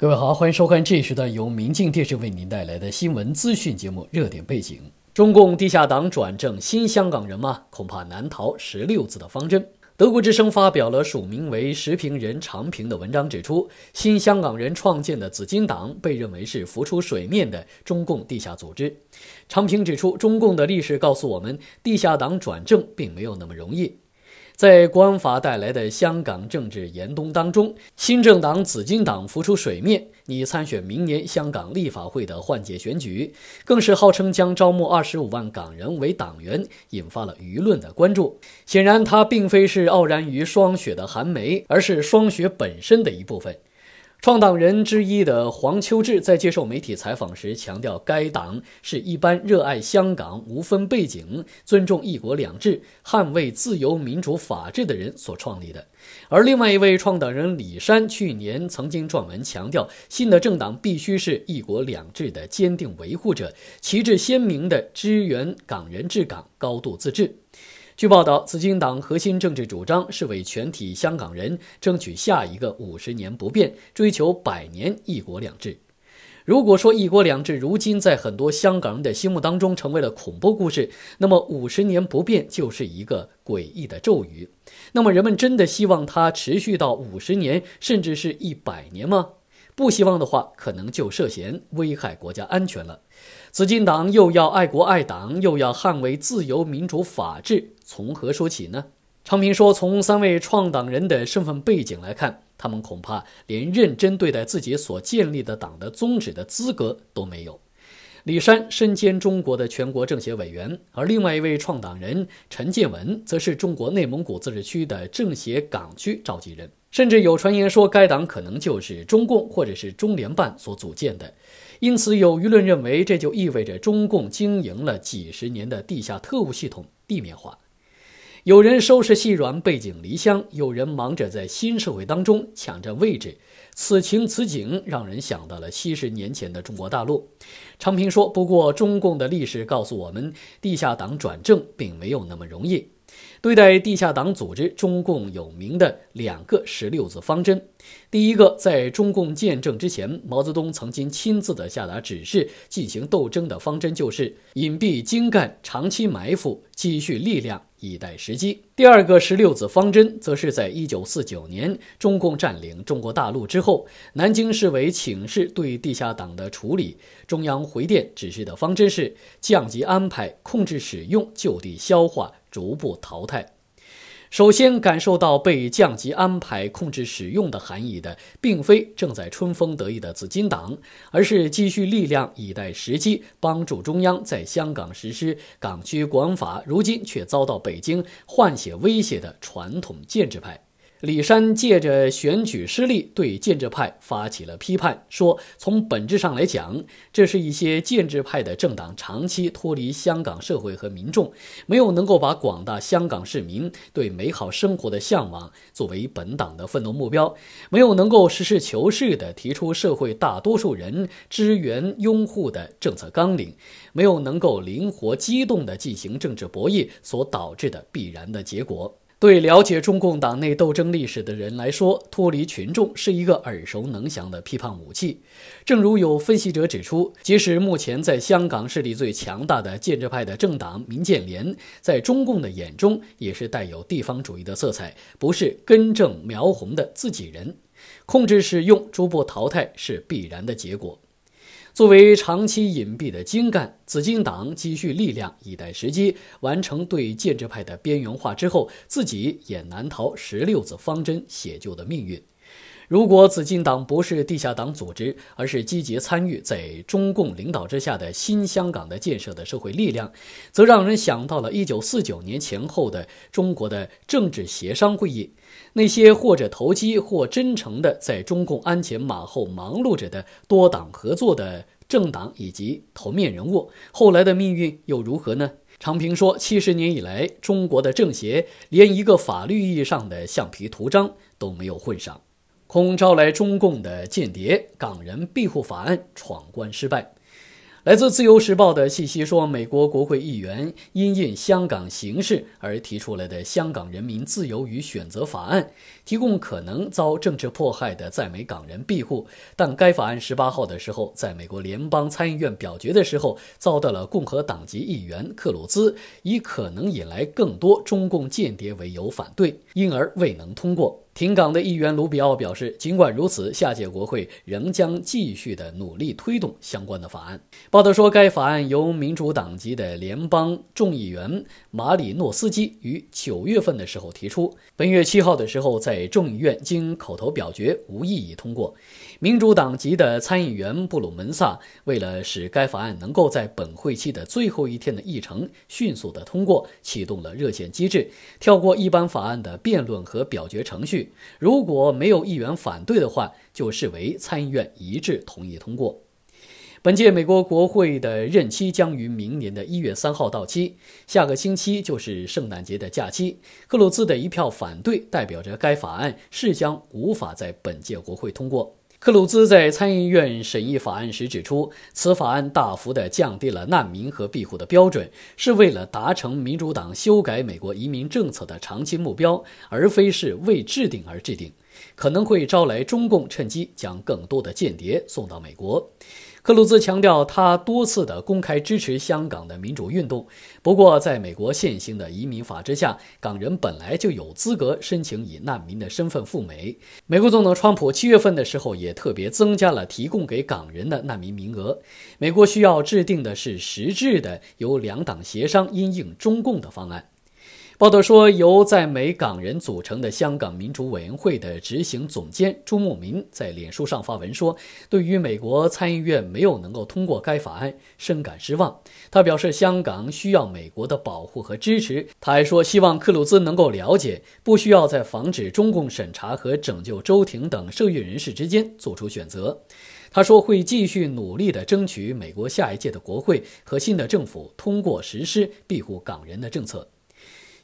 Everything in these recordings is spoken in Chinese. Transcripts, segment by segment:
各位好，欢迎收看这一时段由明镜电视为您带来的新闻资讯节目《热点背景》。中共地下党转正新香港人吗？恐怕难逃十六字的方针。德国之声发表了署名为时评人长评的文章，指出新香港人创建的紫金党被认为是浮出水面的中共地下组织。长评指出，中共的历史告诉我们，地下党转正并没有那么容易。在国安法带来的香港政治严冬当中，新政党紫金党浮出水面，拟参选明年香港立法会的换届选举，更是号称将招募二十五万港人为党员，引发了舆论的关注。显然，它并非是傲然于霜雪的寒梅，而是霜雪本身的一部分。创党人之一的黄秋志在接受媒体采访时强调，该党是一般热爱香港、无分背景、尊重一国两制、捍卫自由民主法治的人所创立的。而另外一位创党人李山去年曾经撰文强调，新的政党必须是一国两制的坚定维护者，旗帜鲜明的支援港人治港、高度自治。据报道，紫金党核心政治主张是为全体香港人争取下一个五十年不变，追求百年一国两制。如果说一国两制如今在很多香港人的心目当中成为了恐怖故事，那么五十年不变就是一个诡异的咒语。那么人们真的希望它持续到五十年，甚至是一百年吗？不希望的话，可能就涉嫌危害国家安全了。紫金党又要爱国爱党，又要捍卫自由民主法治，从何说起呢？昌平说，从三位创党人的身份背景来看，他们恐怕连认真对待自己所建立的党的宗旨的资格都没有。李山身兼中国的全国政协委员，而另外一位创党人陈建文，则是中国内蒙古自治区的政协港区召集人。甚至有传言说，该党可能就是中共或者是中联办所组建的。因此，有舆论认为，这就意味着中共经营了几十年的地下特务系统地面化。有人收拾细软，背井离乡；有人忙着在新社会当中抢占位置。此情此景，让人想到了七十年前的中国大陆。昌平说：“不过，中共的历史告诉我们，地下党转正并没有那么容易。”对待地下党组织，中共有名的两个十六字方针。第一个，在中共建政之前，毛泽东曾经亲自的下达指示进行斗争的方针就是隐蔽精干，长期埋伏，积蓄力量，以待时机。第二个十六字方针，则是在一九四九年中共占领中国大陆之后，南京市委请示对地下党的处理，中央回电指示的方针是降级安排，控制使用，就地消化。逐步淘汰。首先感受到被降级安排、控制使用的含义的，并非正在春风得意的紫金党，而是积蓄力量以待时机，帮助中央在香港实施港区国安法，如今却遭到北京换血威胁的传统建制派。李山借着选举失利，对建制派发起了批判，说：“从本质上来讲，这是一些建制派的政党长期脱离香港社会和民众，没有能够把广大香港市民对美好生活的向往作为本党的奋斗目标，没有能够实事求是地提出社会大多数人支援拥护的政策纲领，没有能够灵活机动地进行政治博弈所导致的必然的结果。”对了解中共党内斗争历史的人来说，脱离群众是一个耳熟能详的批判武器。正如有分析者指出，即使目前在香港势力最强大的建制派的政党民建联，在中共的眼中也是带有地方主义的色彩，不是根正苗红的自己人。控制使用，逐步淘汰是必然的结果。作为长期隐蔽的精干，紫金党积蓄力量，以待时机，完成对建制派的边缘化之后，自己也难逃十六字方针写就的命运。如果紫金党不是地下党组织，而是积极参与在中共领导之下的新香港的建设的社会力量，则让人想到了一九四九年前后的中国的政治协商会议，那些或者投机或真诚的在中共鞍前马后忙碌着的多党合作的政党以及头面人物，后来的命运又如何呢？常平说，七十年以来，中国的政协连一个法律意义上的橡皮图章都没有混上。恐招来中共的间谍，港人庇护法案闯关失败。来自《自由时报》的信息说，美国国会议员因应香港形势而提出来的《香港人民自由与选择法案》，提供可能遭政治迫害的在美港人庇护。但该法案十八号的时候，在美国联邦参议院表决的时候，遭到了共和党籍议员克鲁兹以可能引来更多中共间谍为由反对，因而未能通过。停港的议员卢比奥表示，尽管如此，下届国会仍将继续的努力推动相关的法案。报道说，该法案由民主党籍的联邦众议员马里诺斯基于九月份的时候提出，本月七号的时候在众议院经口头表决无异议通过。民主党籍的参议员布鲁门萨为了使该法案能够在本会期的最后一天的议程迅速的通过，启动了热线机制，跳过一般法案的辩论和表决程序。如果没有议员反对的话，就视为参议院一致同意通过。本届美国国会的任期将于明年的一月三号到期，下个星期就是圣诞节的假期。克鲁兹的一票反对，代表着该法案是将无法在本届国会通过。克鲁兹在参议院审议法案时指出，此法案大幅地降低了难民和庇护的标准，是为了达成民主党修改美国移民政策的长期目标，而非是为制定而制定，可能会招来中共趁机将更多的间谍送到美国。克鲁兹强调，他多次的公开支持香港的民主运动。不过，在美国现行的移民法之下，港人本来就有资格申请以难民的身份赴美。美国总统川普七月份的时候也特别增加了提供给港人的难民名额。美国需要制定的是实质的由两党协商因应中共的方案。报道说，由在美港人组成的香港民主委员会的执行总监朱慕民在脸书上发文说，对于美国参议院没有能够通过该法案，深感失望。他表示，香港需要美国的保护和支持。他还说，希望克鲁兹能够了解，不需要在防止中共审查和拯救周庭等涉狱人士之间做出选择。他说，会继续努力地争取美国下一届的国会和新的政府通过实施庇护港人的政策。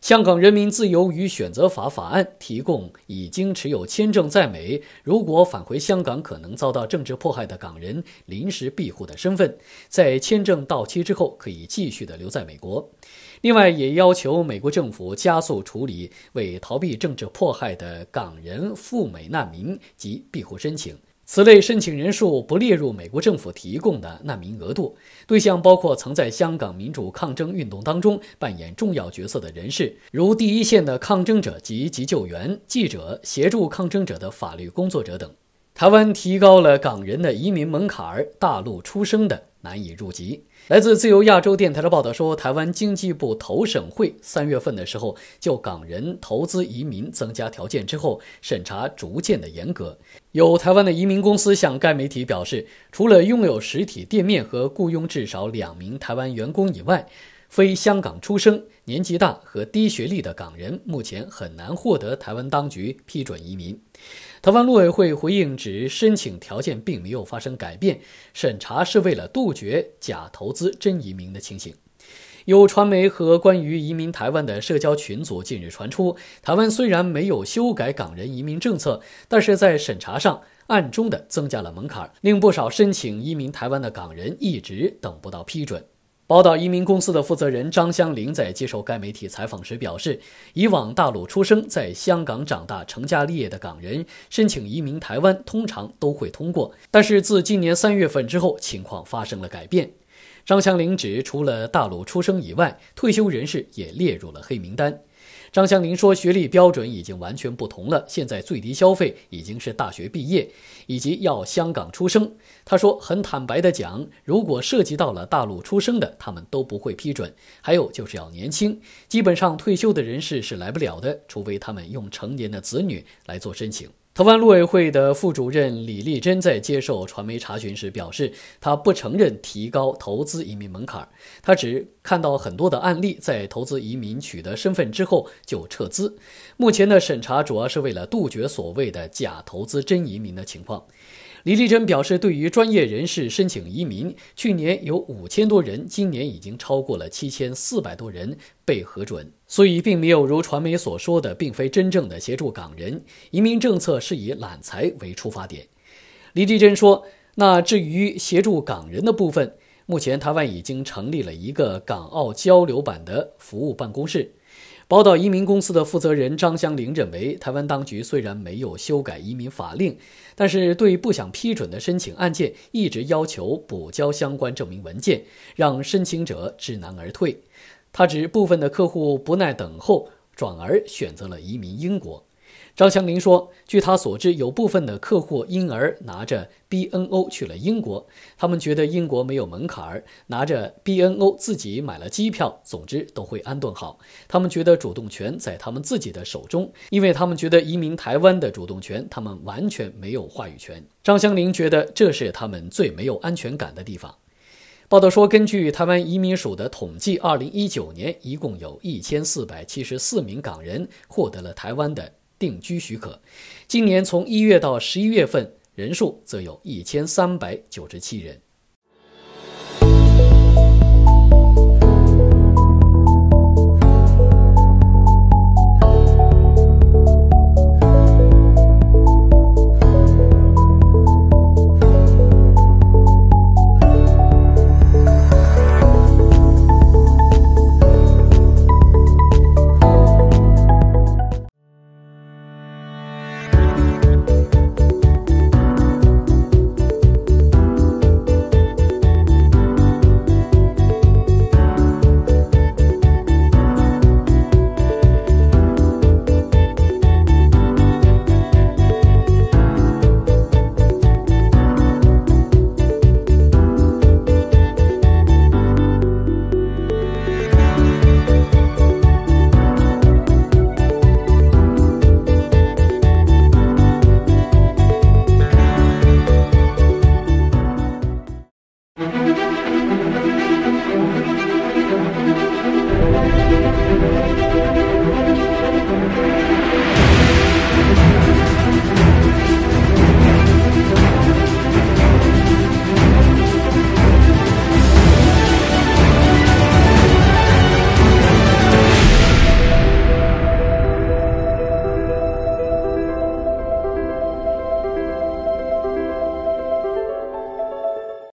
香港人民自由与选择法法案提供已经持有签证在美，如果返回香港可能遭到政治迫害的港人临时庇护的身份，在签证到期之后可以继续的留在美国。另外，也要求美国政府加速处理为逃避政治迫害的港人赴美难民及庇护申请。此类申请人数不列入美国政府提供的难民额度，对象包括曾在香港民主抗争运动当中扮演重要角色的人士，如第一线的抗争者及急救员、记者、协助抗争者的法律工作者等。台湾提高了港人的移民门槛，大陆出生的难以入籍。来自自由亚洲电台的报道说，台湾经济部投审会三月份的时候就港人投资移民增加条件之后，审查逐渐的严格。有台湾的移民公司向该媒体表示，除了拥有实体店面和雇佣至少两名台湾员工以外，非香港出生、年纪大和低学历的港人目前很难获得台湾当局批准移民。台湾陆委会回应指，申请条件并没有发生改变，审查是为了杜绝假投资真移民的情形。有传媒和关于移民台湾的社交群组近日传出，台湾虽然没有修改港人移民政策，但是在审查上暗中的增加了门槛，令不少申请移民台湾的港人一直等不到批准。报道移民公司的负责人张香玲在接受该媒体采访时表示，以往大陆出生、在香港长大、成家立业的港人申请移民台湾，通常都会通过。但是自今年三月份之后，情况发生了改变。张香玲指，除了大陆出生以外，退休人士也列入了黑名单。张祥林说：“学历标准已经完全不同了，现在最低消费已经是大学毕业，以及要香港出生。”他说：“很坦白的讲，如果涉及到了大陆出生的，他们都不会批准。还有就是要年轻，基本上退休的人士是来不了的，除非他们用成年的子女来做申请。”台湾陆委会的副主任李丽珍在接受传媒查询时表示，她不承认提高投资移民门槛，她只看到很多的案例，在投资移民取得身份之后就撤资。目前的审查主要是为了杜绝所谓的假投资真移民的情况。李丽珍表示，对于专业人士申请移民，去年有五千多人，今年已经超过了七千四百多人被核准，所以并没有如传媒所说的，并非真正的协助港人。移民政策是以揽才为出发点。李丽珍说：“那至于协助港人的部分，目前，台湾已经成立了一个港澳交流版的服务办公室。宝岛移民公司的负责人张香玲认为，台湾当局虽然没有修改移民法令，但是对不想批准的申请案件，一直要求补交相关证明文件，让申请者知难而退。他指部分的客户不耐等候，转而选择了移民英国。张祥林说：“据他所知，有部分的客户因而拿着 BNO 去了英国，他们觉得英国没有门槛儿，拿着 BNO 自己买了机票，总之都会安顿好。他们觉得主动权在他们自己的手中，因为他们觉得移民台湾的主动权，他们完全没有话语权。”张祥林觉得这是他们最没有安全感的地方。报道说，根据台湾移民署的统计，2019年一共有一千四百七十四名港人获得了台湾的。定居许可，今年从一月到十一月份，人数则有一千三百九十七人。